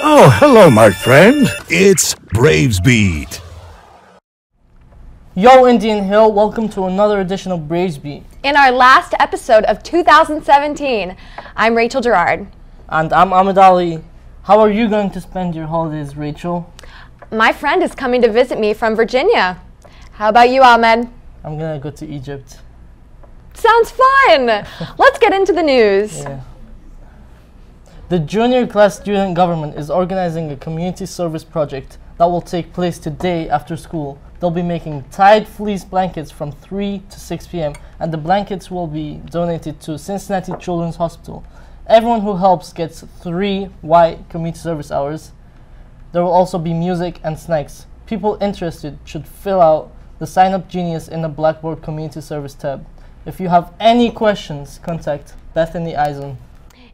Oh, hello, my friend. It's Braves Beat. Yo, Indian Hill, welcome to another edition of Braves Beat. In our last episode of 2017, I'm Rachel Gerard. And I'm Ahmed Ali. How are you going to spend your holidays, Rachel? My friend is coming to visit me from Virginia. How about you, Ahmed? I'm gonna go to Egypt. Sounds fun! Let's get into the news. Yeah. The junior class student government is organizing a community service project that will take place today after school. They'll be making tied fleece blankets from 3 to 6 p.m. and the blankets will be donated to Cincinnati Children's Hospital. Everyone who helps gets three white community service hours. There will also be music and snacks. People interested should fill out the Sign Up Genius in the Blackboard Community Service tab. If you have any questions, contact Bethany Eisen.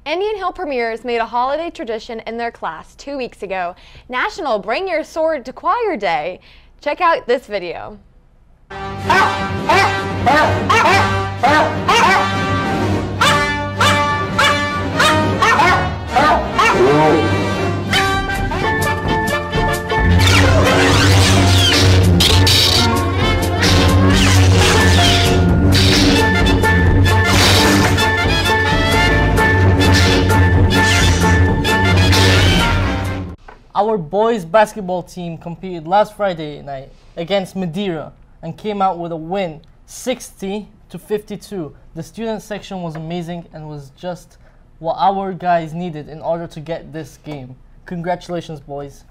Indian Hill Premiers made a holiday tradition in their class two weeks ago. National Bring Your Sword to Choir Day. Check out this video. Our boys basketball team competed last Friday night against Madeira and came out with a win 60 to 52. The student section was amazing and was just what our guys needed in order to get this game. Congratulations, boys.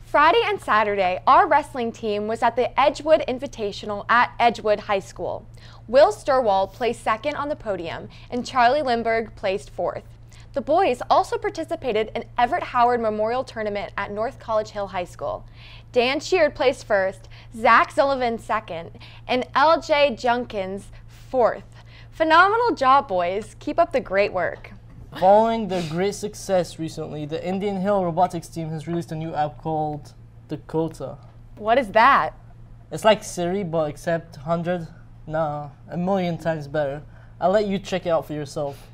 Friday and Saturday, our wrestling team was at the Edgewood Invitational at Edgewood High School. Will Sturwall placed second on the podium, and Charlie Lindbergh placed fourth. The boys also participated in Everett Howard Memorial Tournament at North College Hill High School. Dan Sheard placed first, Zach Sullivan second, and LJ Junkins fourth. Phenomenal job, boys. Keep up the great work. Following their great success recently, the Indian Hill Robotics team has released a new app called Dakota. What is that? It's like Siri, but except 100, nah, a million times better. I'll let you check it out for yourself.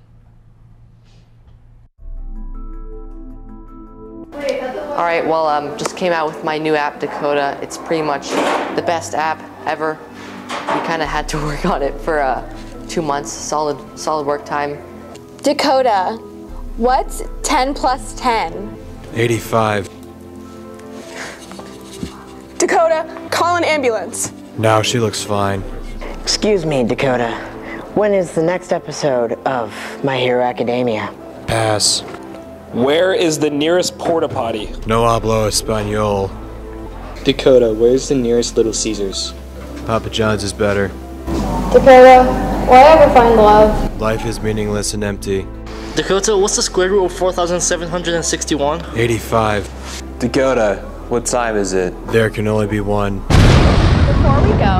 All right, well, um, just came out with my new app, Dakota. It's pretty much the best app ever. We kind of had to work on it for uh, two months, solid, solid work time. Dakota, what's 10 plus 10? 85. Dakota, call an ambulance. Now she looks fine. Excuse me, Dakota. When is the next episode of My Hero Academia? Pass. Where is the nearest porta potty? No hablo español. Dakota, where's the nearest Little Caesars? Papa John's is better. Dakota, why ever find love? Life is meaningless and empty. Dakota, what's the square root of 4,761? 85. Dakota, what time is it? There can only be one. Before we go,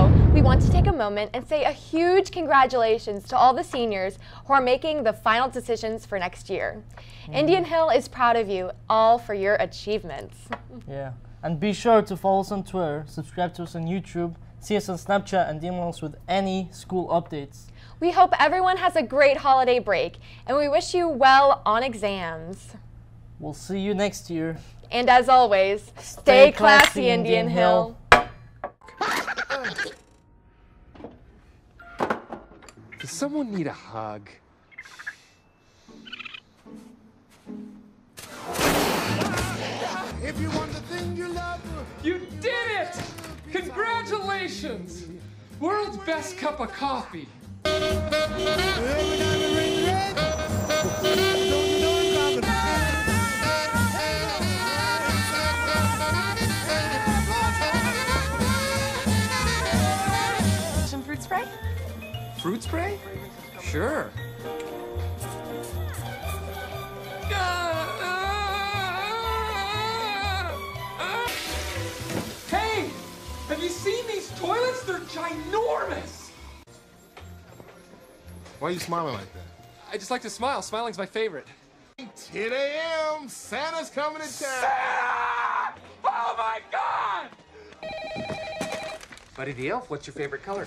moment and say a huge congratulations to all the seniors who are making the final decisions for next year. Mm. Indian Hill is proud of you all for your achievements. Yeah. And be sure to follow us on Twitter, subscribe to us on YouTube, see us on Snapchat, and email us with any school updates. We hope everyone has a great holiday break, and we wish you well on exams. We'll see you next year. And as always, stay, Stay classy, classy, Indian, Indian Hill. Does someone need a hug? If you want the thing you love, You did it! Congratulations! World's best cup of coffee. Sure. Hey! Have you seen these toilets? They're ginormous! Why are you smiling like that? I just like to smile. Smiling's my favorite. 10 a.m. Santa's coming to town. Santa! Oh my god! Buddy the Elf, what's your favorite color?